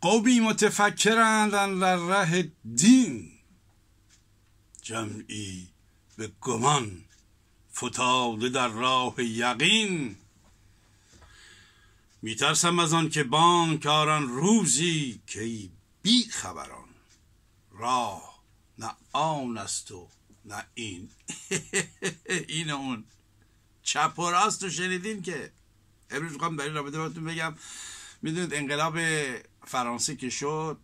قومی متفکرند در ره دین. جمعی به گمان فتاده در راه یقین. میترسم از آن که بانکاران روزی که بی خبران. راه نه آن است و نه این. این اون. چپ و راست رو شنیدین که؟ امروز می‌خوام در این رابطه بهتون بگم. می‌دونید انقلاب فرانسه که شد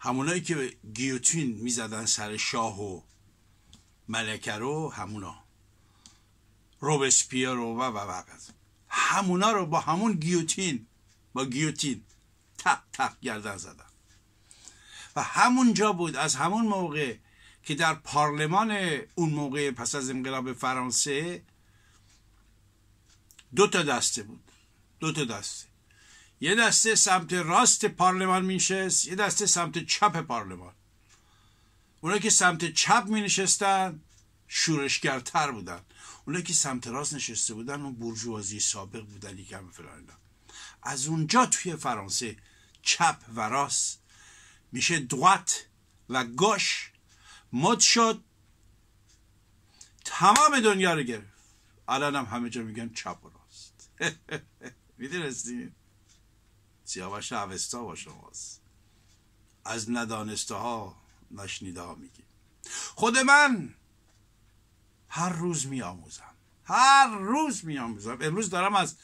همونایی که گیوتین می‌زدن سر شاه و ملکه رو همونا. روبسپیر رو و و و. همونا رو با همون گیوتین با گیوتین تق تق گردن زدن. و همونجا بود از همون موقع که در پارلمان اون موقع پس از انقلاب فرانسه دو تا دسته بود. دو تا دسته. یه دسته سمت راست پارلمان میشست یه دسته سمت چپ پارلمان. اونا که سمت چپ می نشستن شورشگرتر بودن. اونا که سمت راست نشسته بودن اون برجوازی سابق بودن یکم فلان از اونجا توی فرانسه چپ و راست میشه دوات و گاش مد شد. تمام دنیا رو گرفت. الان هم همه جا میگن چپ و راست. می‌دونستین سیاوش اوستا با شماست. از ندانسته ها نشنیده ها میگی خود من هر روز میآموزم. هر روز میآموزم. امروز دارم از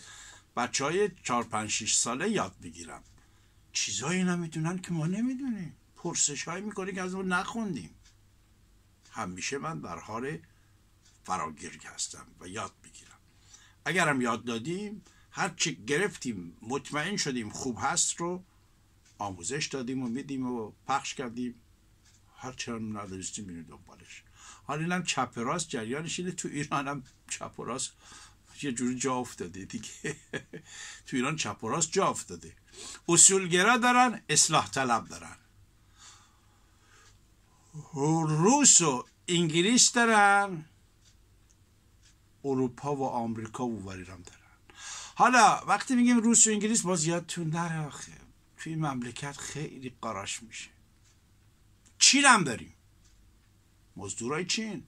بچه های چار پنج شیش ساله یاد می‌گیرم. چیزایی نمی‌دونن که ما نمی‌دونیم. پرسش هایی می‌کنی که از اون نخوندیم. همیشه من در حال فراگیر هستم و یاد می‌گیرم. اگرم یاد دادیم هر چه گرفتیم مطمئن شدیم خوب هست رو آموزش دادیم و میدیم و پخش کردیم. هر چه هم ندارستیم بینید دنبالش. حالا اینم چپ راست جریانش اینه. تو ایران هم چپ راست یه جوری جا افتاده دیگه. تو ایران چپ راست جا افتاده. اصولگرا دارن اصلاح طلب دارن. روس و انگلیس دارن اروپا و آمریکا و هم دارن. حالا وقتی میگیم روس و انگلیس باز یادتون نره آخه توی مملکت خیلی قراش میشه. چین هم داریم. مزدورای چین.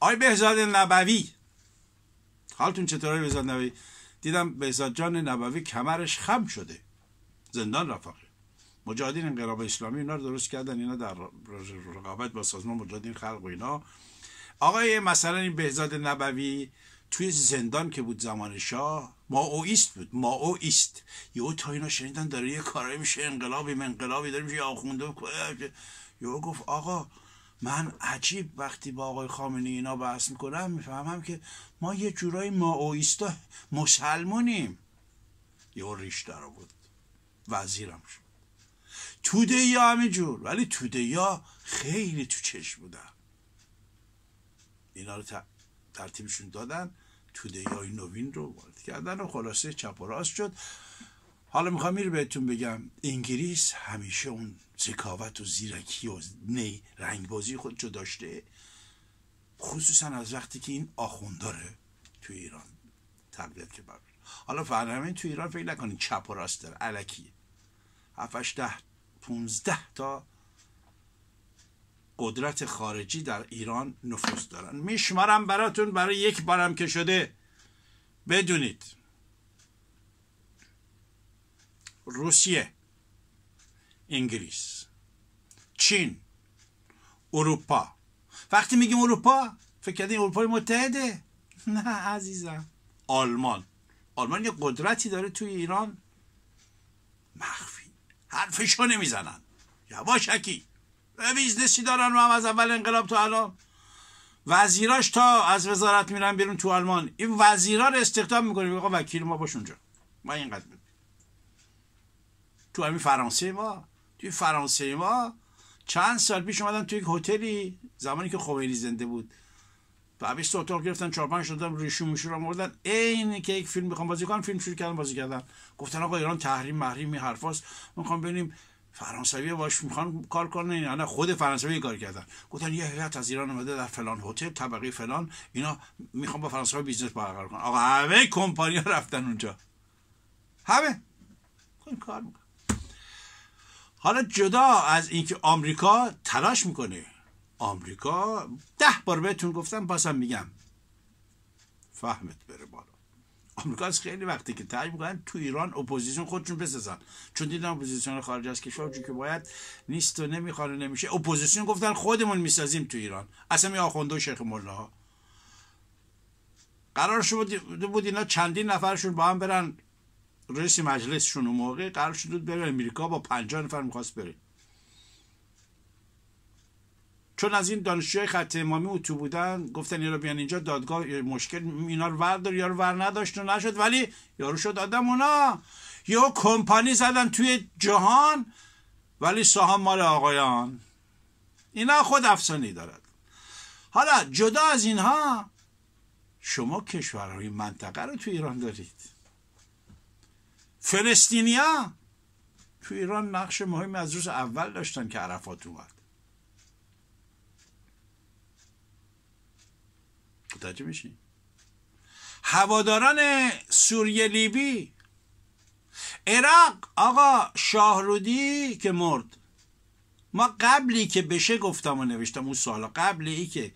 آی بهزاد نبوی. حالتون چطوره بهزاد نبوی؟ دیدم بهزاد جان نبوی کمرش خم شده. زندان رفاقه. مجاهدین انقلاب اسلامی اینا رو درست کردن اینا در رقابت با سازمان مجاهدین خلق و اینا. آقای مثلا این بهزاد نبوی توی زندان که بود زمان شاه ما اویست بود ما اویست یهو تا اینا شنیدن داره یه کارایی میشه انقلابی انقلابی داره میشه آخونده یهو گفت آقا من عجیب وقتی با آقای خامنه اینا بحث می‌کنم می‌فهمم که ما یه جورایی ما اویستا مسلمونیم یه ریش داره بود وزیرم شد. توده یا همه جور ولی توده یا خیلی تو چشم بودن. اینا رو ترتیبشون دادن. توده های نوین رو وارد کردن و خلاصه چپ و راست شد. حالا می‌خوام میره بهتون بگم. انگلیس همیشه اون ذکاوت و زیرکی و نی رنگبازی خودشو داشته. خصوصا از وقتی که این آخونداره تو ایران تقویت که بر حالا فرهمین تو ایران فکر نکنید چپ و راست داره. علکیه. هفتش ده پونزده تا قدرت خارجی در ایران نفوذ دارن. میشمارم براتون برای یک بارم که شده. بدونید. روسیه انگلیس چین اروپا. وقتی میگیم اروپا فکر کردین اروپای متحده؟ نه عزیزم. آلمان. آلمان یه قدرتی داره توی ایران. مخفی. حرفشو نمی‌زنن. یواشکی. business ی دارن و هم از اول انقلاب تا الان. وزیراش تا از وزارت میرن بیرون تو آلمان. این وزیرا رو استخدام می‌کنیم. آقا وکیل ما باش اونجا. ما اینقدر تو همین فرانسه ما. توی فرانسه ما چند سال پیش اومدن توی یک هتلی زمانی که خمینی زنده بود. 20 اتاق گرفتن چهار پنج دادن ریشو میشور آوردن. عین که یک فیلم می‌خوام بازی کنم فیلم شروع کردن بازی کردن. گفتن آقا ایران تحریم محریم حرفاست. می‌خوام ببینیم فرانسوی باش می‌خوان کار کنن. نه خود فرانسوی کار کردن. گفتن یه هیئت از ایران اومده در فلان هتل طبقه فلان. اینا می‌خوان با فرانسوی business برقرار کنن. آقا همه کمپانیا رفتن اونجا. همه. کار می‌کنن. حالا جدا از اینکه آمریکا تلاش می‌کنه. آمریکا ده بار بهتون گفتم بازم میگم. فهمت بره آمریکا از خیلی وقتی که تعیین می‌کنن تو ایران اپوزیسیون خودشون بسازن. چون دیدن اپوزیسیون خارج از کشور چون که باید نیست و نمی‌خواد نمیشه. اپوزیسیون گفتن خودمون می‌سازیم تو ایران. اصلا می آخونده و شیخ ها قرار شد بود اینا چندین نفرشون با هم برن رئیس مجلسشون اون موقع. قرار شد بره امریکا با 50 نفر می‌خواست بره چون از این دانشجوی خط امامی اتو بودن گفتن یارو بیان اینجا دادگاه مشکل اینا رو وردار یارو ور نداشت و نشد. ولی یارو شد آدم اونا. یه کمپانی زدن توی جهان ولی سهام مال آقایان. اینا خود افسانی دارد حالا جدا از اینها شما کشورهای منطقه رو تو ایران دارید. فلسطینیا تو ایران نقش مهمی از روز اول داشتن که عرفات اومد. متوجه میشین هواداران سوریه لیبی عراق آقا شاهرودی که مرد. ما قبلی که بشه گفتم و نوشتم اون سالا قبلی که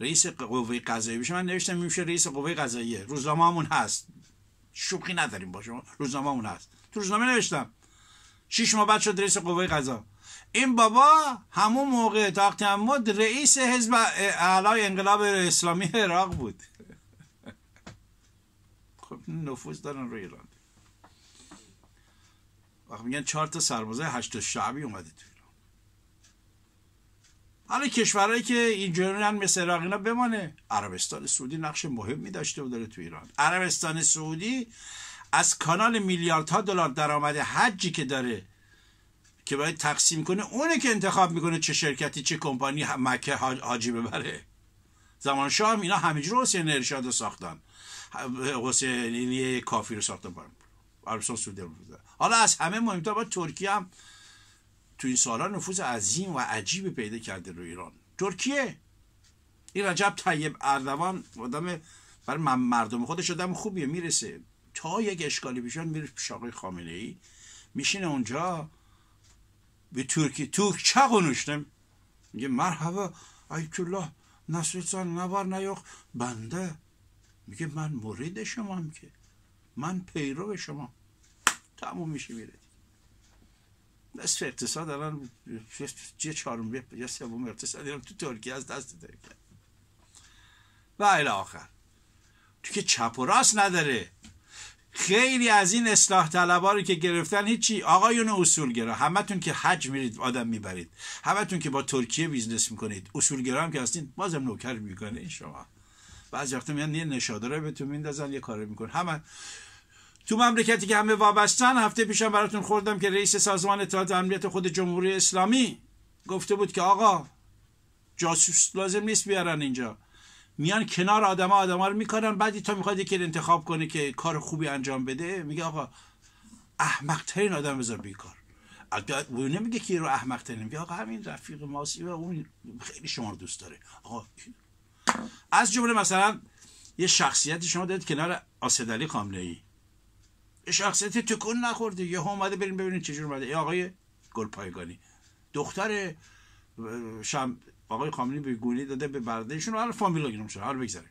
رئیس قوه قضایی بشه. من نوشتم میشه رئیس قوه قضاییه. روزنامه همون هست. شوخی نداریم با شما. روزنامه همون هست. تو روزنامه نوشتم. شیش ماه بعد شد رئیس قوه قضا. این بابا همون موقع تاقت رئیس حزب اعلای انقلاب اسلامی عراق بود. خب نفوذ دارن روی ایران. وقت میگن چهار تا سربازه هشت شعبی اومده تو ایران. حالا کشورهایی که اینجوری مثل عراق اینا بمانه. عربستان سعودی نقش مهمی داشته و داره تو ایران. عربستان سعودی از کانال میلیاردها دلار درآمد حجی که داره که باید تقسیم کنه اونه که انتخاب می‌کنه چه شرکتی چه کمپانی مکه حاجی ببره. زمان شاه اینا همینجور حسین ارشاد رو ساختن. حسینی کافی رو ساختن عربستان سعودی حالا از همه مهمتر باید ترکیه هم تو این سالها نفوذ عظیم و عجیب پیدا کرده رو ایران. ترکیه؟ این رجب طیب اردوان آدم برای مردم خودش آدم خوبیه می‌رسه. تا یک اشکالی بیشن میره پیش آقای خامنه ای میشینه اونجا. به ترکی. ترک چه قنوشتم میگه مرحبا ایت الله نسویتان نوار نیاخ بنده. میگه من مرید شما که. من پیرو شما تموم میشه میره. نصف اقتصاد الان یه چهارم یا سوم اقتصاد تو ترکیه از دست داره و الی آخر. تو که چپ و راست نداره. خیلی از این اصلاح طلبا که گرفتن هیچی. آقایون اصولگرا همتون که حج میرید آدم می‌برید. همتون که با ترکیه business می‌کنید اصولگرا هم که هستین بازم نوکر می‌کنه شما. بعضی وقتا میان یه نشادره بهتون میندازن یه کاری میکن همه تو مملکتی که همه وابستن هفته پیشم براتون خوردم که رئیس سازمان اطلاعات امنیت خود جمهوری اسلامی گفته بود که آقا جاسوس لازم نیست بیارن اینجا. میان کنار آدما آدما رو می‌کنن. بعدی تا می‌خواد یکی انتخاب کنه که کار خوبی انجام بده. میگه آقا احمق ترین آدم بذار بیکار او نمیگه که رو احمق ترین میگه آقا همین رفیق ماسی و اون خیلی شما رو دوست داره. آقا از جمله مثلا یه شخصیتی شما دارید کنار آسدالی خامنه ای یه شخصیتی تکون نخورده. یه اومده بریم ببینید چجور اومده. ای آقای گلپایگانی. دختر شم آقای خامنه‌ای به گونی داده به برادرشون حالا فامیلا گیرم شده حالا بگذاریم.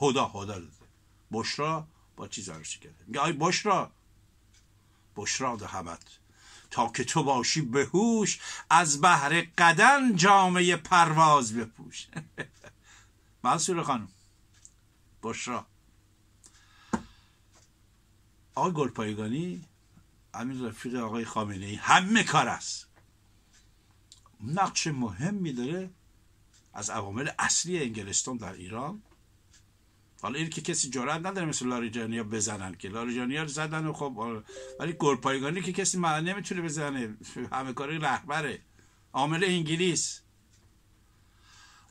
هدا هدا داده. بشرا با چیز عروسی کرده میگه آی بشرا. بشرا دهمت. تا که تو باشی بهوش از بهر قدن جامعه پرواز بپوش. منصور خانم. بشرا. آقای گلپایگانی همین رفیق آقای خامنه ای همه کار است. نقش مهمی داره از عوامل اصلی انگلستان در ایران. حالا این که کسی جرأت نداره مثل لاریجانیا بزنن که لاریجانیا زدن و خب ولی گلپایگانی که کسی معنی نمی‌تونه بزنه. همه کاری رهبره. عامل انگلیس.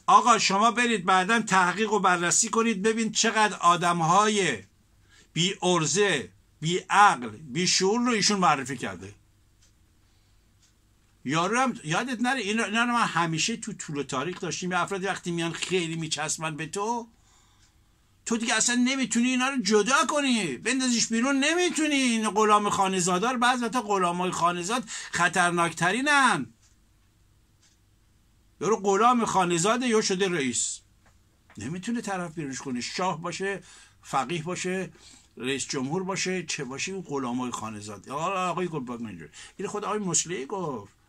آقا شما برید بعدا تحقیق و بررسی کنید ببین چقدر آدم های بی ارزه بی عقل بی شعور رو ایشون معرفی کرده. یارو هم یادت نره اینا, رو من همیشه تو طول تاریخ داشتیم. افرادی وقتی میان خیلی میچسبن به تو تو دیگه اصلا نمی‌تونی اینا رو جدا کنی. بندازیش بیرون نمی‌تونی. این غلام خانزادار بعض وقتا غلام های خانزاد خطرناکترینن. یارو غلام خانزاده یا شده رئیس. نمی‌تونه طرف بیرونش کنه. شاه باشه فقیه باشه رئیس جمهور باشه چه باشه اون غلام های خانزاد آقای گلباگ منجور این خود آقای مسلی گفت.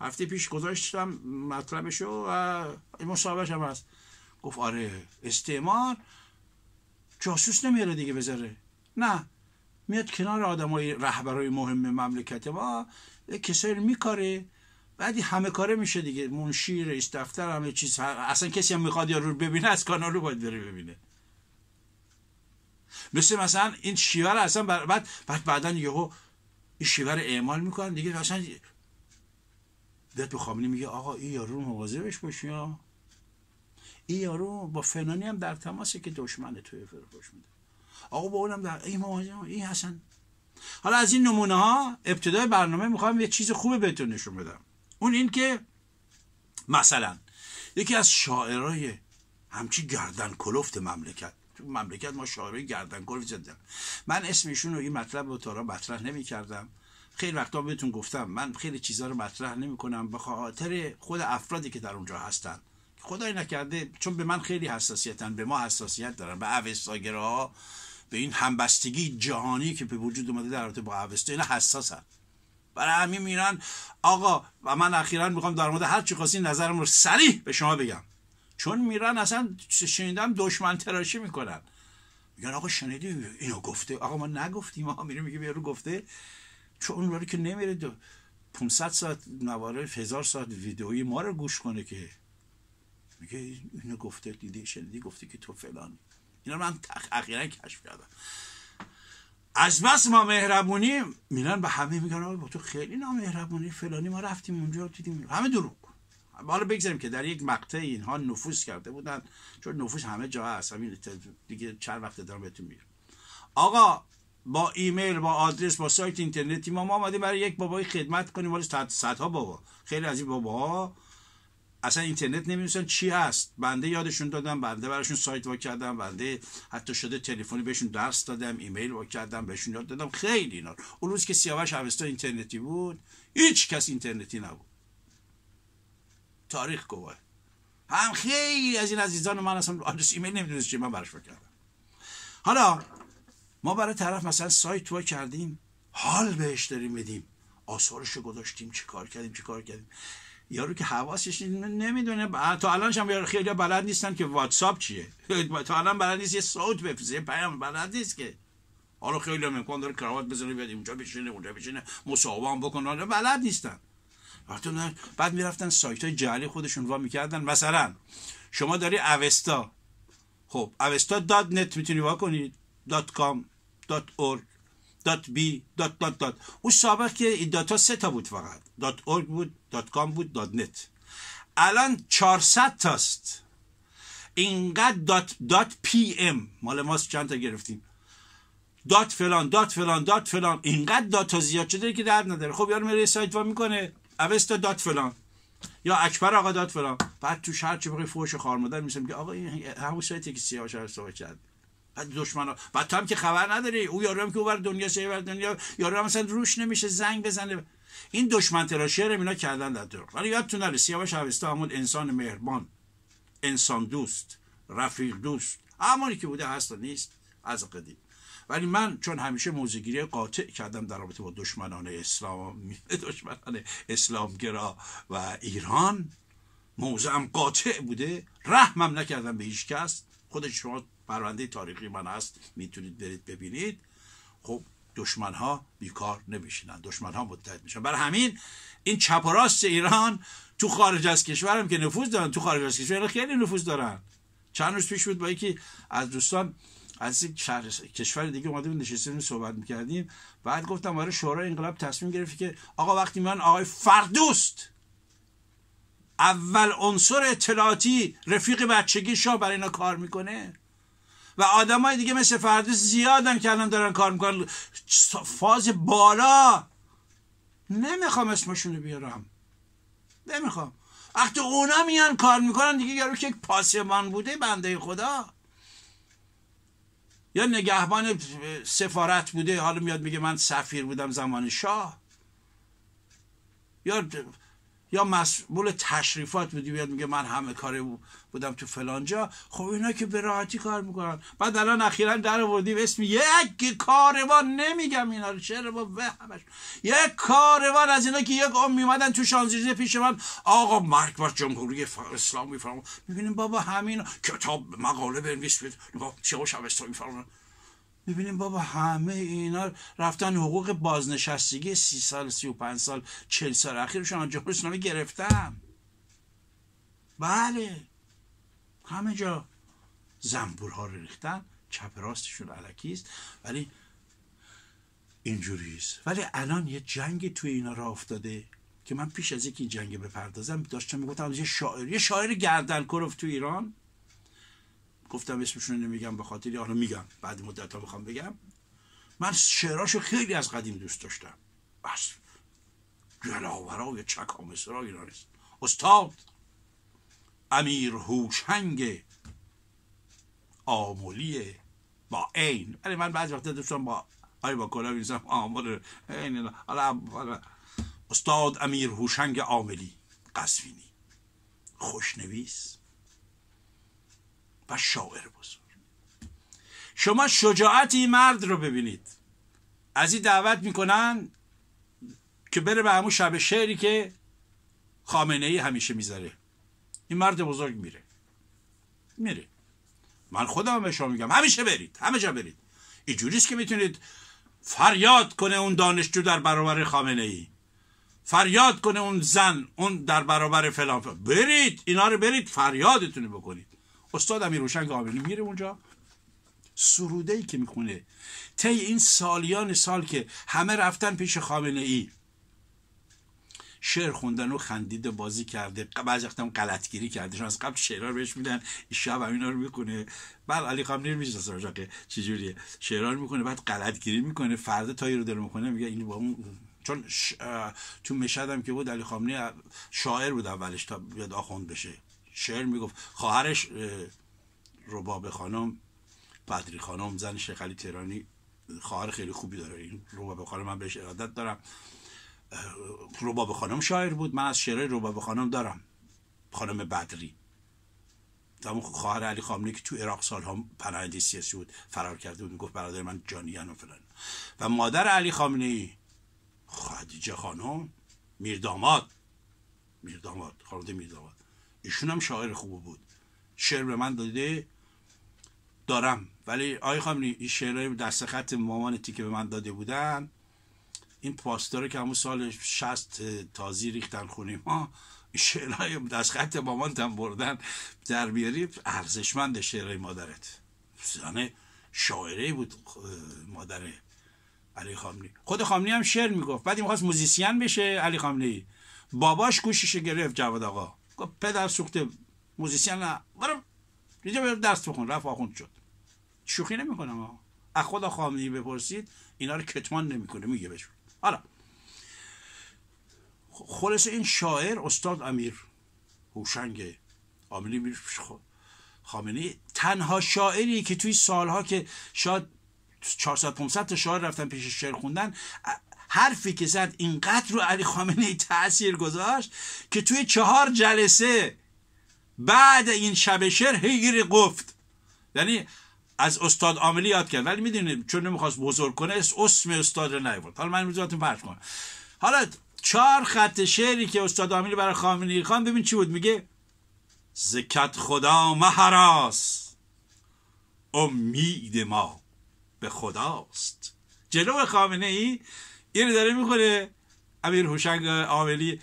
هفته پیش گذاشتم مطلبشو و مصاحبهش هم هست. گفت آره استعمار؟ جاسوس نمیاره دیگه بذاره. نه میاد کنار آدمای رهبرای مهم مملکت ما کسایی رو میکاره بعدی همه کاره میشه دیگه. منشی رئیس دفتر همه چیز. اصلا کسی هم می‌خواد یا رو ببینه از کانال رو باید بره ببینه. مثل مثلا این شیوه اصلا بعد بعد بعدا یهو این شیوه اعمال می‌کنن دیگه. مثلا بیاد به خامنه میگه آقا این یارو مواظبش باشی این یارو با فنانی هم در تماسه که دشمن توی فرقش میده. آقا با اونم در این مواجه این حسن. حالا از این نمونه ها ابتدای برنامه می‌خوام یه چیز خوبه بهتون نشون بدم. اون این که مثلا یکی از شاعرای همچی گردن کلفت مملکت تو مملکت ما شاعرای گردن کلفت زدم من اسمشون رو این مطلب رو تا مطرح نمی کردم خیلی وقتا بهتون گفتم من خیلی چیزها رو مطرح نمی کنم به خاطر خود افرادی که در اونجا هستن. خدای نکرده چون به من خیلی حساسیتن به ما حساسیت دارن. به اوستاگره ها به این همبستگی جهانی که به وجود اومده در رابطه با اوستا اینا حساسن. برای همین میرن آقا و من اخیرا می‌خوام در مورد هر چی خواستی نظرم رو سریع به شما بگم. چون میرن اصلا شنیدم دشمن تراشی می‌کنن. میگن آقا شنیدی اینو گفته؟ آقا ما نگفتیم. ما میریم میگه بیارو گفته. چون اون که نمیره دو 500 ساعت نواره هزار ساعت ویدئویی ما رو گوش کنه که میگه اینو گفته دیدی شنیدی گفته که تو فلان اینا من اخیرا کشف کردم. از بس ما مهربونی میرن به همه میگن با تو خیلی نامهربونی. فلانی ما رفتیم اونجا دیدیم همه دروغ. حالا بگذاریم که در یک مقطع اینها نفوذ کرده بودن. چون نفوذ همه جا هست. همین دیگه چند وقت دارم بهتون میگم. آقا با ایمیل با آدرس با سایت اینترنتی ما ما آمدیم برای یک بابای خدمت کنیم. ولی صدها بابا. خیلی از این باباها اصلا اینترنت نمی‌دونستن چی هست. بنده یادشون دادم بنده براشون سایت وا کردم بنده حتی شده تلفنی بهشون درس دادم ایمیل وا کردم بهشون یاد دادم. خیلی اینا. اون روز که سیاوش اوستا اینترنتی بود هیچ کس اینترنتی نبود. تاریخ گواه هم خیلی از این عزیزان من اصلا آدرس ایمیل نمی‌دونست چی من براش کردم. حالا ما برای طرف مثلا سایت وا کردیم حال بهش داریم بدیم. آثارش رو گذاشتیم چی کار کردیم چی کار کردیم. یارو که حواسش نمی‌دونه. تا الان هم خیلی بلد نیستن که واتساپ چیه. تا الان بلد نیست یه صوت بفرسته پیام بلد نیست که. حالا خیلی هم امکان داره کراوات بزنه بیاد اونجا بشینه اونجا بشینه مصاحبه بکنه. بلد نیستن. بعد می‌رفتن سایت های جعلی خودشون وا می‌کردن. مثلا شما داری اوستا. خب اوستا dot net می‌تونی وا کنید dot com. org dot بی dot dot dot اون سابق که این dot ا سه تا بود فقط. dot org بود dot com بود dot net الان 400 تاست. اینقدر دات دات پی ام مال ماست چند تا گرفتیم؟ دات فلان دات فلان دات فلان. اینقدر داتا زیاد شده که درد نداره. خب یارو میره سایت وا می‌کنه. اوستا دات فلان. یا اکبر آقا دات فلان. بعد تو شهر چه بخوای فوش خار مادر میسم که آقا این همون سایتی که سیاه شهر صحبت کرد. دشمنا بعد تو هم که خبر نداری. او یارو هم که اونور دنیا سه بر دنیا یارو هم مثلا روش نمیشه زنگ بزنه. این دشمن تراشی رو اینا کردن در دور. ولی یادتون نره سیاوش اوستا همون انسان مهربان انسان دوست رفیق دوست. همونی که بوده هست و نیست از قدیم. ولی من چون همیشه موزگیری قاطع کردم در رابطه با دشمنان اسلام دشمنان اسلامگرا و ایران موضعم قاطع بوده. رحمم نکردم به هیچ کس. خود شما پرونده تاریخی من هست می‌تونید برید ببینید. خب دشمن ها بیکار نمیشینن دشمن ها متحد میشن. برای همین این چپ و راست ایران تو خارج از کشورم که نفوذ دارن تو خارج از کشور خیلی نفوذ دارن. چند روز پیش بود با یکی از دوستان از شهر کشور دیگه اومده بود نشستیم صحبت می‌کردیم. بعد گفتم برای شورای انقلاب تصمیم گرفت که آقا وقتی من آقای فردوست اول عنصر اطلاعاتی رفیق بچگی شاه برای اینا کار می‌کنه و های دیگه مثل فردوس زیادن که الان دارن کار می‌کنن. فاز بالا. نمی‌خوام اسمشون رو بیارم. نمی‌خوام. وقتی اونا میان کار می‌کنن دیگه یارو که پاسمان بوده بنده خدا. یا نگهبان سفارت بوده حالا میاد میگه من سفیر بودم زمان شاه. یا یا مسئول تشریفات بودی بیاد میگه من همه کاره بودم تو فلانجا خب اینا که به راحتی کار می‌کنن. بعد الان اخیرا در آوردیم اسم یک کاروان نمیگم اینا رو چرا با همش. یک کاروان از اینا که یک ام میمدن تو شانزیزه پیش من آقا مرگ بر جمهوری اسلامی فرما. می‌بینیم بابا همین کتاب مقاله بنویس نگاه چه شبستانی فرما می‌بینیم بابا همه اینا رفتن حقوق بازنشستگی سی سال سی و پنج سال چل سال. اخیرشون جمهوری اسلامی گرفتم. بله. همه جا زنبورها رو ریختن. چپ راستشون علکی است ولی اینجوریست. ولی الان یه جنگ توی اینا را افتاده که من پیش از این جنگ بپردازم داشتم می‌گفتم یه شاعر یه شاعر گردن کرف تو ایران. گفتم اسمشون نمیگم به خاطر حالا میگم بعد مدت ها می‌خوام بگم. من شعراشو خیلی از قدیم دوست داشتم. بس. جلاورای چک آمسرا اینا نیست استاد. امیر هوشنگ. آمولی. با عین. ولی من بعضی وقتا دوستم با آی با کلا میزم آمول عین. استاد امیر هوشنگ عاملی قصوینی. خوشنویس. و شاعر بزرگ. شما شجاعت این مرد رو ببینید. از این دعوت می‌کنن که بره به همون شب شعری که خامنه ای همیشه می‌ذاره. این مرد بزرگ میره. میره. من خودم به شما میگم. همیشه برید. همه جا برید اینجوریست که می‌تونید فریاد کنه اون دانشجو در برابر خامنه ای فریاد کنه اون زن اون در برابر فلان. برید. اینا رو برید. فریادتون بکنید. استاد امیر روشن میره اونجا. سروده ای که می‌خونه. طی این سالیان سال که همه رفتن پیش خامنه ای شعر خوندن و خندید بازی کرده. بعضی وقتا غلطگیری کرده. چون از قبل شعرها بهش میدن شب همینا رو می‌کنه بعد علی خامنه‌ای میشه که چجوریه. شعرها رو می‌کنه بعد غلطگیری می‌کنه. فردا تایی رو داره می‌کنه میگه این با اون چون تو مشهد که بود علی خامنه‌ای شاعر بود اولش تا بیاد آخوند بشه. شعر می‌گفت. خواهرش رباب خانم بدری خانم زن شیخ علی تهرانی. خواهر خیلی خوبی داره. این رباب خانم من بهش ارادت دارم. رباب خانم شاعر بود. من از شعرهای رباب خانم دارم. خانم بدری. اون خواهر علی خامنه‌ای که تو عراق سالها پناهنده سیاسی بود فرار کرده بود. می‌گفت برادر من جانیان و فلان. و مادر علی خامنه‌ای خدیجه خانم میرداماد. میرداماد خانم میرداماد. ایشون هم شاعر خوب بود. شعر به من داده دارم. ولی آی خامنی این شعرهای دست خط مامانتی که به من داده بودن این پاستاره که همون سال شست تازی ریختن خونیم ها شعرهای دست خط مامانتم بردن در بیاری. ارزشمند شعرهای مادرت. زنه شاعره بود مادر علی خامنی خود خامنی هم شعر می‌گفت. بعد می‌خواست musician بشه علی خامنی باباش گوشش گرفت جواد آقا. گفت پدر سوخته musician نه برم اینجا برم درس بخون. رفت آخوند شد. شوخی نمی‌کنم ها از خدا خامنه‌ای بپرسید اینا رو کتمان نمی‌کنه میگه بهشون حالا خلاص این شاعر استاد امیر هوشنگ عاملی خامنه‌ای تنها شاعری که توی سالها که شاید 400 500 تا شاعر رفتن پیش شعر خوندن حرفی که زد اینقدر رو علی خامنه ای تاثیر گذاشت که توی چهار جلسه بعد این شب شعر هیگیری گفت. یعنی از استاد عاملی یاد کرد. ولی می‌دونید چون نمی‌خواست بزرگ کنه اسم استاد رو نیورد حالا من میذارتون فرض کنم. حالا چهار خط شعری که استاد عاملی برای خامنه خان ببین چی بود؟ میگه زکت خدا مهراس امید ما به خداست. جلو خامنه ای این داره می‌خوره امیر هوشنگ عاملی.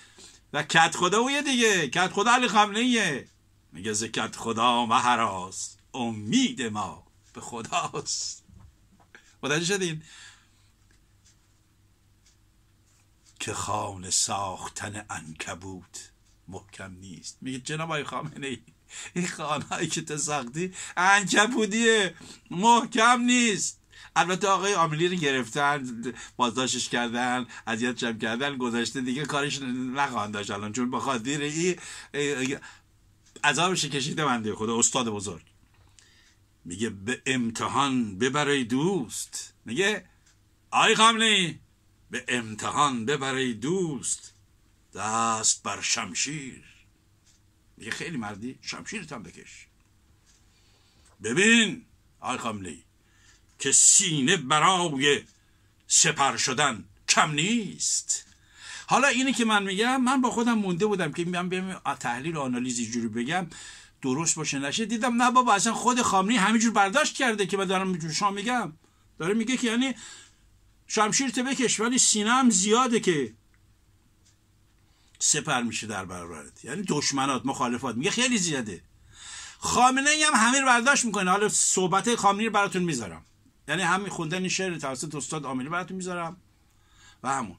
و کت خدا اویه دیگه. کت خدا علی خامنه میگه ز کت خدا مهراس امید ما به خداست. متوجه شدین؟ که خانه ساختن انکبوت محکم نیست. میگه جناب آقای خامنه ای این خانه که تو ساختی انکبودیه محکم نیست. البته آقای عاملی رو گرفتن بازداشتش کردن اذیت جمع کردن گذاشته دیگه کارش نخواهند داشت الان چون به خاطر این عذابش کشیده بنده خدا استاد بزرگ. میگه به امتحان ببره دوست. میگه آی قملی به امتحان ببره دوست. دست بر شمشیر. میگه خیلی مردی شمشیرت هم بکش. ببین آی قملی که سینه برای سپر شدن کم نیست. حالا اینی که من میگم من با خودم مونده بودم که من بیام تحلیل و آنالیز جوری بگم. درست باشه نشه. دیدم نه بابا اصلا خود خامنی همینجور برداشت کرده که من دارم شما میگم. داره میگه که یعنی شمشیر ته بکش ولی سینه هم زیاده که سپر میشه در برابرت. یعنی دشمنات مخالفات. میگه خیلی زیاده. خامنه ای هم همین برداشت می‌کنه. حالا صحبت خامنی رو براتون می‌ذارم. یعنی همین خوندن شعر توسط استاد آملی براتون می‌ذارم. و همون.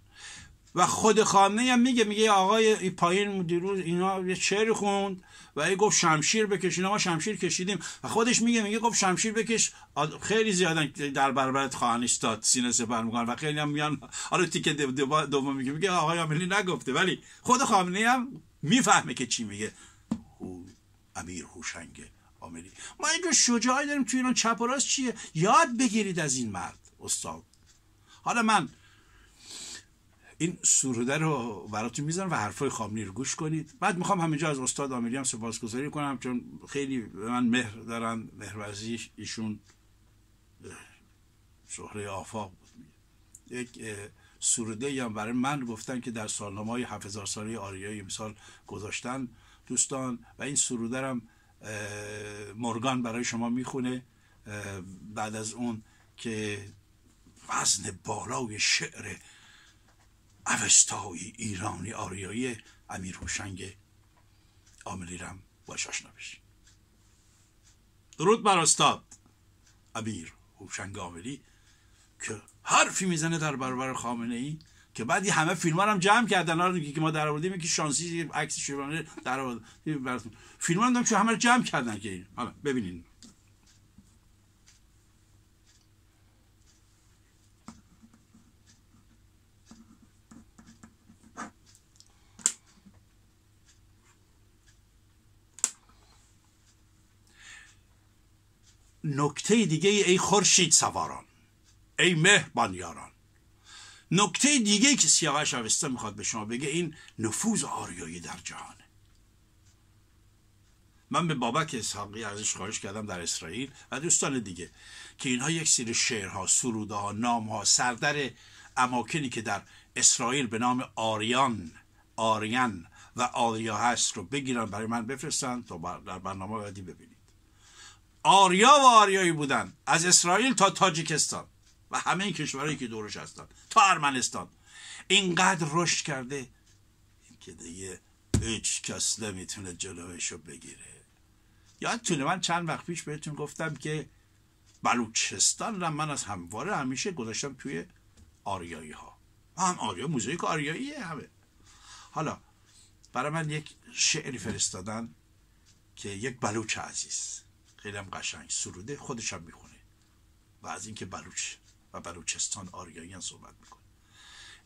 و خود خامنه هم میگه میگه آقای پایین دیروز اینا یه شعر خوند و ای گفت شمشیر بکش. اینا ما شمشیر کشیدیم. و خودش میگه میگه گفت شمشیر بکش. خیلی زیادن در برابرت خواهن استاد سینه سپر می‌کنن و خیلی هم میان. حالا تیکه دوم میگه میگه آقای آملی نگفته. ولی خود خامنه هم می‌فهمه که چی میگه. امیر هوشنگ آملی ما اینجا شجاعی داریم تو ایران. چپ و راست چیه؟ یاد بگیرید از این مرد استاد. حالا من این سروده رو براتون می‌ذارم و حرفای خامنی رو گوش کنید. بعد می‌خوام همینجا از استاد آمری هم سپاسگزاری کنم چون خیلی به من مهر دارن. مهروزی ایشون شهره آفاق بود. یک سروده هم برای من گفتن که در سالنامه های 7000 ساله آریایی مثال گذاشتن دوستان و این سروده هم مورگان برای شما می‌خونه. بعد از اون که وزن بالای شعر اوستایی ایرانی آریایی امیر هوشنگ عاملی رم باش آشنا بشی. درود بر استاد امیر هوشنگ عاملی که حرفی می‌زنه در برابر خامنه ای. که بعد همه فیلم هم جمع کردن. آره که ما در آوردیم که شانسی عکس شیرانه در آوردیم فیلم هم که همه جمع کردن که حالا ببینین. نکته دیگه ای خورشید سواران. ای مهربان یاران. نکته دیگه که سیاوش اوستا می‌خواد به شما بگه این نفوذ آریایی در جهانه من به بابک اسحاقی ازش خواهش کردم در اسرائیل و دوستان دیگه که اینها یک سری شعرها سروده ها نام سردر اماکنی که در اسرائیل به نام آریان آریان و آریا هست رو بگیرن برای من بفرستن تا در برنامه بعدی ببینید. آریا و آریایی بودن از اسرائیل تا تاجیکستان. و همه کشورهایی که دورش هستن تا ارمنستان. اینقدر رشد کرده که دیگه هیچ کس نمی‌تونه جلوشو بگیره. یادتونه من چند وقت پیش بهتون گفتم که بلوچستان را من از همواره همیشه گذاشتم توی آریایی ها هم آریا موزیک آریاییه همه. حالا برای من یک شعری فرستادن که یک بلوچ عزیز. خیلی هم قشنگ سروده خودش هم می‌خونه. و از اینکه بلوچ و بلوچستان آریایی صحبت می‌کنه.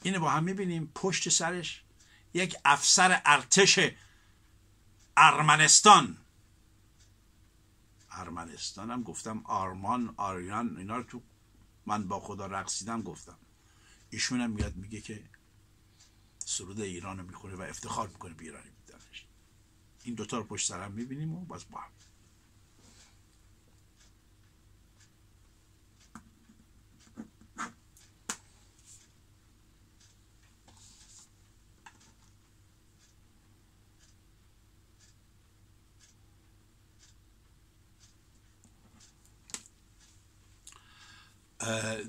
اینو با هم می‌بینیم پشت سرش یک افسر ارتش ارمنستان. ارمنستان هم گفتم آرمان آریان اینا رو تو من با خدا رقصیدم گفتم. ایشون هم میاد میگه که سرود ایران رو می‌خونه و افتخار می‌کنه به ایرانی بودنش. این دوتا رو پشت سرم می‌بینیم و باز با هم.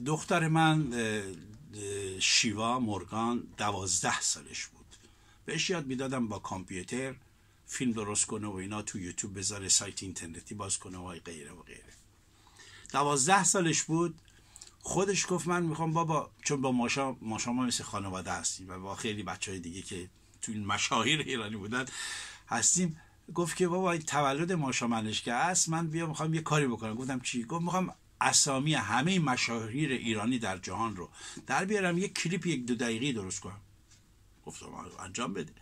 دختر من شیوا مورگان دوازده سالش بود. بهش یاد می‌دادم با کامپیوتر فیلم درست کنه و اینا تو یوتیوب بذاره سایت اینترنتی باز کنه و غیره و غیره. دوازده سالش بود. خودش گفت من می‌خوام بابا چون با ماشا ماشا ما مثل خانواده هستیم و با خیلی بچه های دیگه که تو این مشاهیر ایرانی بودن هستیم. گفت که بابا تولد ماشا منشگه است من بیا می‌خوام یه کاری بکنم. گفتم چی؟ گفت می‌خوام اسامی همه مشاهیر ایرانی در جهان رو در بیارم. یک کلیپ یک دو دقیقی درست کنم. گفتم انجام بده.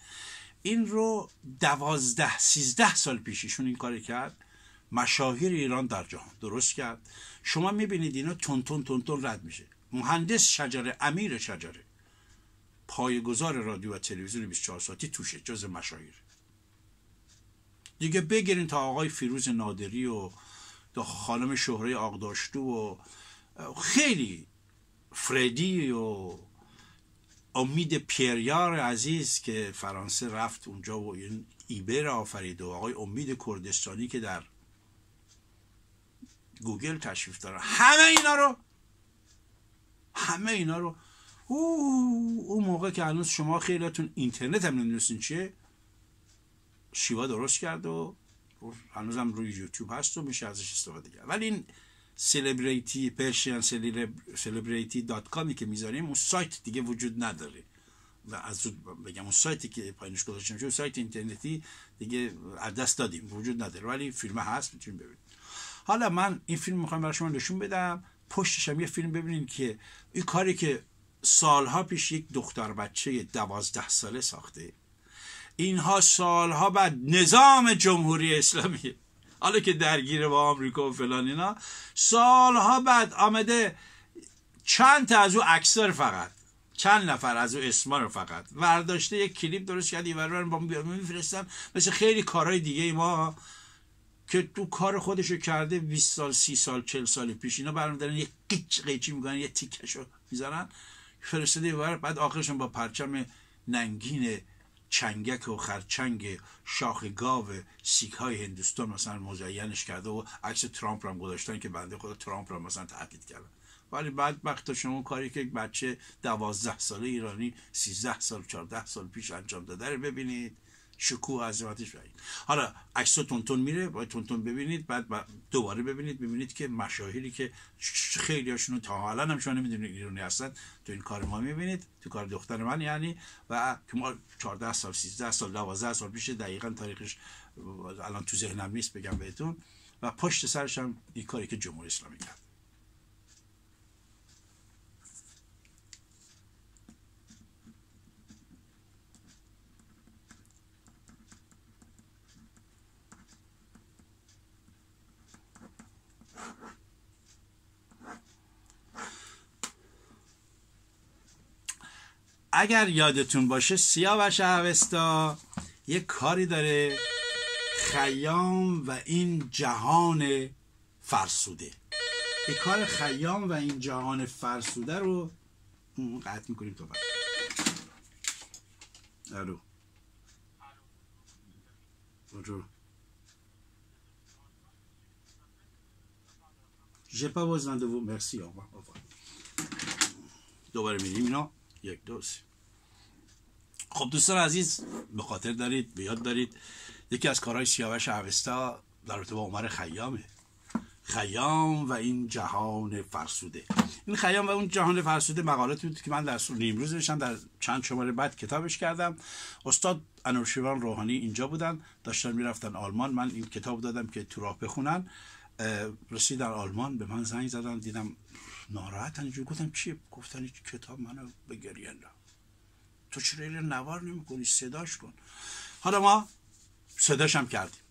این رو دوازده سیزده سال پیشیشون این کار کرد. مشاهیر ایران در جهان. درست کرد. شما می‌بینید اینا تون تون تون تون رد میشه. مهندس شجره امیر شجره پایگزار رادیو و تلویزیون 24 ساعتی توشه جز مشاهیر. دیگه بگیرین تا آقای فیروز نادری و خانم شهره آقداشتو و خیلی فردی و امید پیریار عزیز که فرانسه رفت اونجا و این ایبر آفرید و آقای امید کردستانی که در گوگل تشریف داره. همه اینا رو همه اینا رو. او اون موقع که هنوز شما خیلیتون اینترنت هم نمی‌دونستین چیه شیوا درست کرد و هنوز هم روی یوتیوب هست و میشه ازش استفاده کرد. ولی این سلبریتی پرشین سلبریتی دات کامی که می‌ذاریم اون سایت دیگه وجود نداره. و از بگم اون سایتی که پایینش گذاشته میشه سایت اینترنتی دیگه از دست دادیم وجود نداره. ولی فیلم هست می‌تونیم ببینید حالا من این فیلم می‌خوام برای شما نشون بدم. پشتش هم یه فیلم ببینید که این کاری که سالها پیش یک دختر بچه دوازده ساله ساخته. اینها سالها بعد نظام جمهوری اسلامی حالا که درگیر با آمریکا و فلان اینا سالها بعد آمده چند تا از او اکثر فقط چند نفر از او اسما رو فقط. ورداشته یک کلیپ درست کرد ایور با میفرستن مثل خیلی کارهای دیگه ما که تو کار خودشو کرده 20 سال 30 سال 40 سال پیش. اینا برمیدارن یه قیچ قیچی می‌کنن یه تیکشو می‌ذارن. فرستاده بعد آخرشون با پرچم ننگین چنگک و خرچنگ شاخ گاو سیک های هندوستان مثلا مزینش کرده و عکس ترامپ هم گذاشتن که بنده خدا ترامپ رو مثلا تهدید کردن. ولی بعد وقت شما کاری که یک بچه دوازده ساله ایرانی سیزده سال چهارده سال پیش انجام داده رو ببینید. شکوه عظمتش ببینید حالا عکس تونتون میره باید تونتون ببینید بعد دوباره ببینید ببینید که مشاهیری که خیلی هاشون تا حالا هم شما نمی‌دونید ایرانی هستن تو این کار ما می‌بینید تو کار دختر من یعنی. و که ما 14 سال 13 سال 12 سال پیش دقیقا تاریخش الان تو ذهنم نیست بگم بهتون. و پشت سرش هم این کاری که جمهوری اسلامی کرد. اگر یادتون باشه سیاوش اوستا یه کاری داره خیام و این جهان فرسوده یه کار خیام و این جهان فرسوده رو قطع می‌کنیم تو الو J'ai pas besoin de vous. Merci. Au revoir. Au revoir. دوباره میریم اینا یک دو خب دوستان عزیز به خاطر دارید به یاد دارید یکی از کارهای سیاوش اوستا در رابطه با عمر خیامه. خیام و این جهان فرسوده. این خیام و اون جهان فرسوده مقالاتی بود که من در نیمروز نوشتم در چند شماره بعد کتابش کردم. استاد انوشیوان روحانی اینجا بودن داشتن می‌رفتن آلمان. من این کتاب دادم که تو راه بخونن. رسیدن آلمان به من زنگ زدن دیدم ناراحتن اینجور گفتم چی؟ گفتن کتاب منو به گریه تو چرا این نوار نمی کنی صداش کن. حالا ما صداش هم کردیم.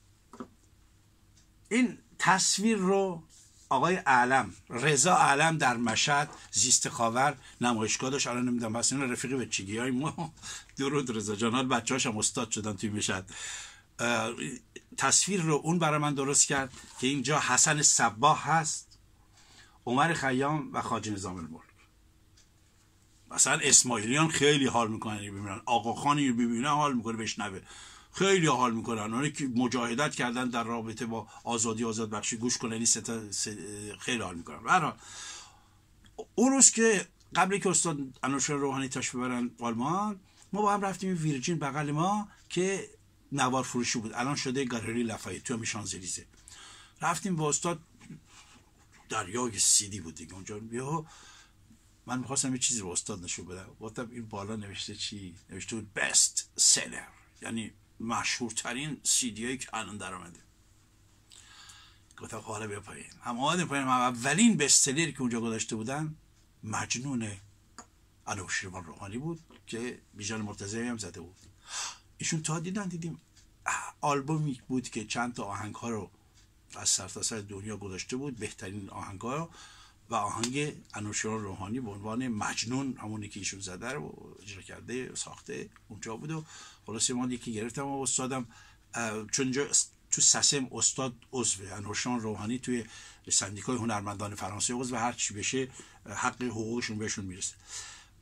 این تصویر رو آقای علم رضا علم در مشهد زیست خاور نمایشگاه داشت. الان نمی‌دونم بس این رفیقی به های ما. درود رضا جان. حال بچه هم استاد شدن توی مشهد. تصویر رو اون برای من درست کرد که اینجا حسن صباه هست. عمر خیام و خاج نظام الملک. مثلا اسماعیلیان خیلی حال می‌کنن ببینن آقا خانی ببینه حال می‌کنه بشنوه خیلی حال می‌کنن. اونایی که مجاهدت کردن در رابطه با آزادی آزاد بخشی گوش کنن این خیلی حال می‌کنن. برحال اون روز که قبلی که استاد انوشر روحانی تاش ببرن آلمان ما با هم رفتیم ویرجین بغل ما که نوار فروشی بود. الان شده گالری لفایی تو میشانزلیزه رفتیم با استاد دریای سیدی بود دیگه. اونجا بیا من می‌خواستم یه چیزی رو استاد نشون بدم. گفتم این بالا نوشته چی؟ نوشته بود بست سلر یعنی مشهورترین سیدی هایی که الان در آمده. گفتم حالا بیا پایین. هم آمدیم پایین. هم اولین بستلری که اونجا گذاشته بودن مجنون انوشیروان روحانی بود که بیژن مرتضی هم زده بود. ایشون تا دیدن دیدیم آلبومی بود که چند تا آهنگ ها رو از سرتاسر دنیا گذاشته بود بهترین آهنگا و آهنگ انوشیران روحانی به عنوان مجنون همونی که ایشون زده رو اجرا کرده ساخته اونجا بود و خلاص ما یکی گرفتم و استادم. چون تو سسم استاد عضو انوشیران روحانی توی سندیکای هنرمندان فرانسه عضو هر چی بشه حق حقوقشون بهشون می‌رسه.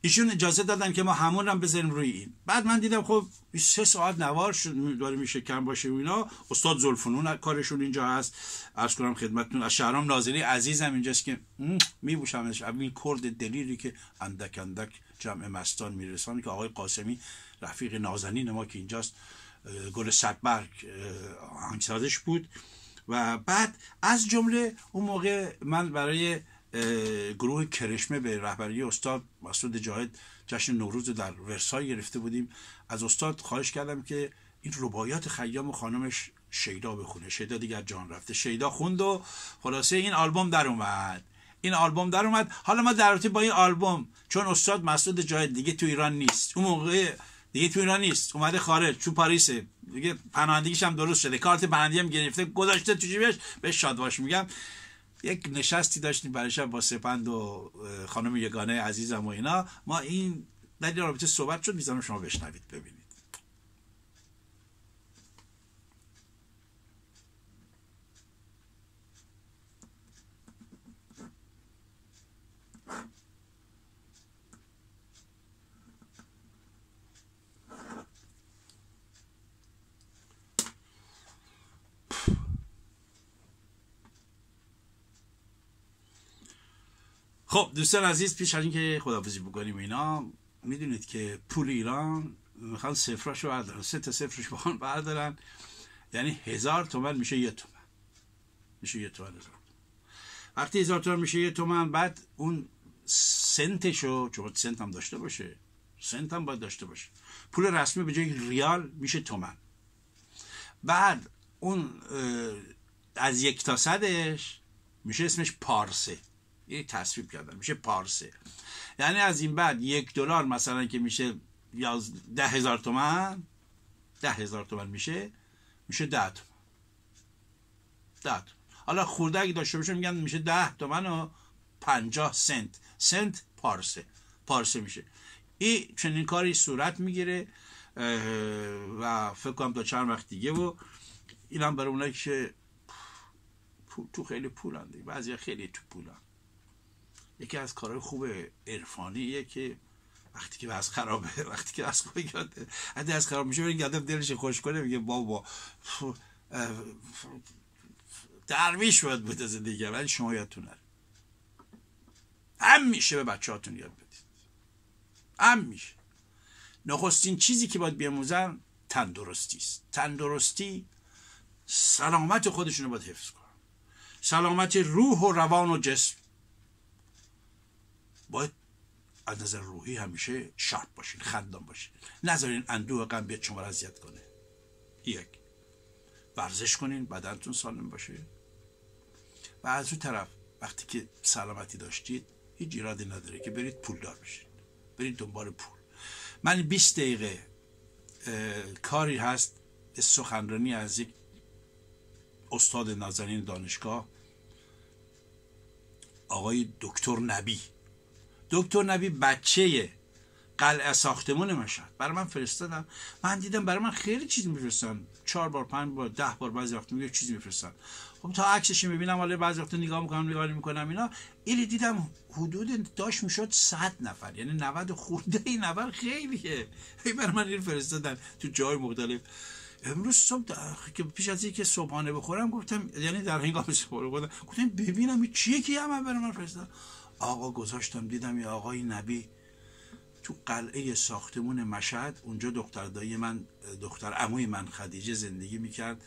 ایشون اجازه دادن که ما همون رو بذاریم روی این. بعد من دیدم خب سه ساعت نوار داره میشه کم باشه اینا. استاد زلفنون کارشون اینجا هست. عرض کنم خدمتتون. از شهرام ناظری عزیزم اینجاست که میبوشمش. این کرد دلیری که اندک اندک جمع مستان میرسان که آقای قاسمی رفیق نازنین ما که اینجاست گل صدبرگ آهنگسازش بود. و بعد از جمله اون موقع من برای گروه کرشمه به رهبری استاد مسعود جاهد جشن نوروز در ورسای گرفته بودیم. از استاد خواهش کردم که این رباعیات خیام و خانمش شیدا بخونه. شیدا دیگر جان رفته. شیدا خوند و خلاصه این آلبوم در اومد. این آلبوم در اومد. حالا ما در با این آلبوم چون استاد مسعود جاهد دیگه تو ایران نیست. اون موقع دیگه تو ایران نیست. اومده خارج تو پاریسه. دیگه پناهندگیش هم درست شده. کارت پناهندگی هم گرفته. گذاشته تو جیبش. به شادواش میگم. یک نشستی داشتیم برای شب با سپند و خانم یگانه عزیزم و اینا. ما این در این رابطه صحبت شد می‌زنم شما بشنوید ببینید. خب دوستان عزیز پیش از اینکه خدافزی بکنیم اینا می‌دونید که پول ایران می‌خوان صفراشو بردارن. سه تا صفرش بخوان بردارن. یعنی هزار تومن میشه یه تومن. میشه یه تومن هزار وقتی هزار تومن میشه یه تومن بعد اون سنتشو چون سنت هم داشته باشه سنت هم باید داشته باشه. پول رسمی به جای ریال میشه تومن. بعد اون از یک تا صدش میشه اسمش پارسه. یه تصویب کردن میشه پارسه. یعنی از این بعد یک دلار مثلا که میشه یا ده هزار تومن ده هزار تومن میشه میشه ده تومن. ده تومن. حالا خورده اگه داشته باشه میگن میشه ده تومن و پنجاه سنت. سنت پارسه. پارسه میشه. این چنین کاری صورت می‌گیره و فکر کنم تا چند وقت دیگه و اینم برای اونایی که تو خیلی پولن دیگه. بعضی خیلی تو پولن. یکی از کارهای خوب عرفانیه که وقتی که وضع خرابه وقتی که از یاد حتی از خراب میشه آدم دلش خوش کنه میگه بابا درویش باید بوده زندگی. ولی شما یادتون نره. هم میشه به بچه هاتون یاد بدید. هم میشه نخستین چیزی که باید بیاموزن تندرستی است. تندرستی سلامت خودشون رو باید حفظ کنن. سلامت روح و روان و جسم. باید از نظر روحی همیشه شارپ باشین خندان باشین. نذارین اندوه غم بیاد شما را اذیت کنه. یک. ورزش کنین بدنتون سالم باشه. و از اون طرف وقتی که سلامتی داشتید هیچ ایرادی نداره که برید پولدار بشین. برید دنبال پول. من 20 دقیقه کاری هست سخنرانی از یک استاد نازنین دانشگاه آقای دکتر نبی. دکتر نبی بچه قلعه ساختمون مشهد برای من فرستادم. من دیدم برای من خیلی چیز میفرستن. چهار بار پنج بار ده بار بعضی وقت میگه چیزی میفرستن. خب تا عکسش می‌بینم حالا بعضی وقت نگاه می‌کنم نگاه می‌کنم اینا. ایلی دیدم حدود داشت می‌شد 100 نفر. یعنی 90 خورده این نفر خیلیه. هی برای من این فرستادن. تو جای مختلف. امروز صبح که پیش از اینکه صبحانه بخورم گفتم یعنی در هنگام صبحانه گفتم ببینم چیه که هم برای من فرستادن. آقا گذاشتم دیدم یه آقای نبی تو قلعه ساختمون مشهد. اونجا دختر دایی من دختر عموی من خدیجه زندگی می‌کرد.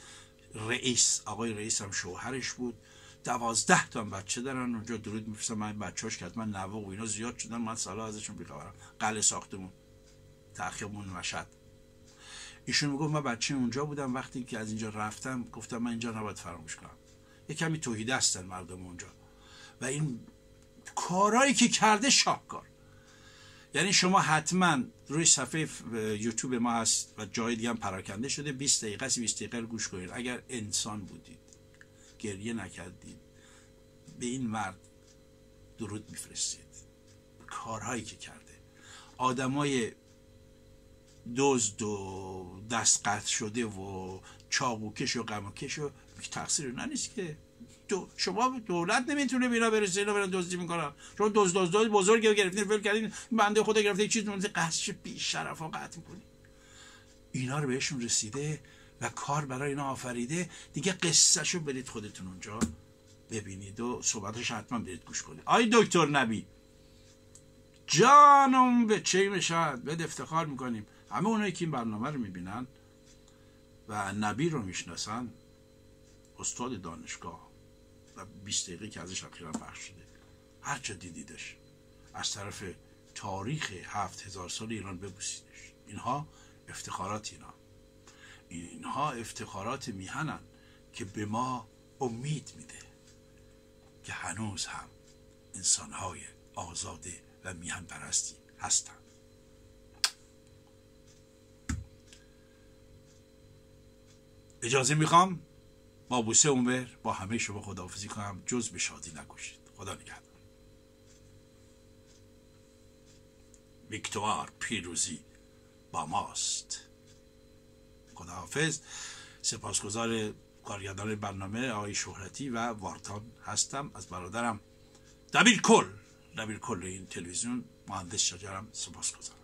رئیس آقای رئیس هم شوهرش بود. دوازده تا بچه دارن اونجا. درود میفرستم. من بچه‌اش که من نوه و اینا زیاد شدن. من سالا ازشون بیخبرم. قلعه ساختمون تاخیمون مشهد. ایشون می‌گفت من بچه اونجا بودم. وقتی که از اینجا رفتم گفتم من اینجا نباید فراموش کنم. یه کمی توحیده هستن مردم اونجا. و این کارهایی که کرده شاهکار. یعنی شما حتما روی صفحه یوتیوب ما هست و جای دیگه هم پراکنده شده. 20 دقیقه 20 دقیقه رو گوش کنید. اگر انسان بودید گریه نکردید به این مرد درود میفرستید. کارهایی که کرده. آدمای دزد و دست قطع شده و چاقوکش و غموکش و تقصیر نه نیست که دو شما دولت نمی‌تونه بینا برسه اینا برن دزدی می‌کنن. شما دزد دزد بزرگ گرفتین فکر کردین بنده خدا گرفته چیز مونده قصش بی شرف قطع می‌کنی. اینا رو بهشون رسیده و کار برای اینا آفریده. دیگه قصهشو برید خودتون اونجا ببینید و صحبتش حتما برید گوش کنید. آی دکتر نبی. جانم به چه می‌شد به افتخار می‌کنیم. همه اونایی که این برنامه رو می‌بینن و نبی رو می‌شناسن استاد دانشگاه. و 20 دقیقه که ازش اخیرا پخش شده. هر چه دیدیدش. از طرف تاریخ هفت هزار سال ایران ببوسیدش. اینها افتخارات اینا. اینها افتخارات میهنن که به ما امید میده. که هنوز هم انسانهای آزاده و میهن پرستی هستن. اجازه می‌خوام؟ با بوسه اونور با همه شما خداحافظی کنم جز به شادی نکشید. خدا نگهدار. ویکتوار پیروزی با ماست. خداحافظ سپاسگزار کارگردان برنامه آقای شهرتی و وارتان هستم. از برادرم دبیر کل دبیر کل این تلویزیون مهندس شجرم سپاسگزارم.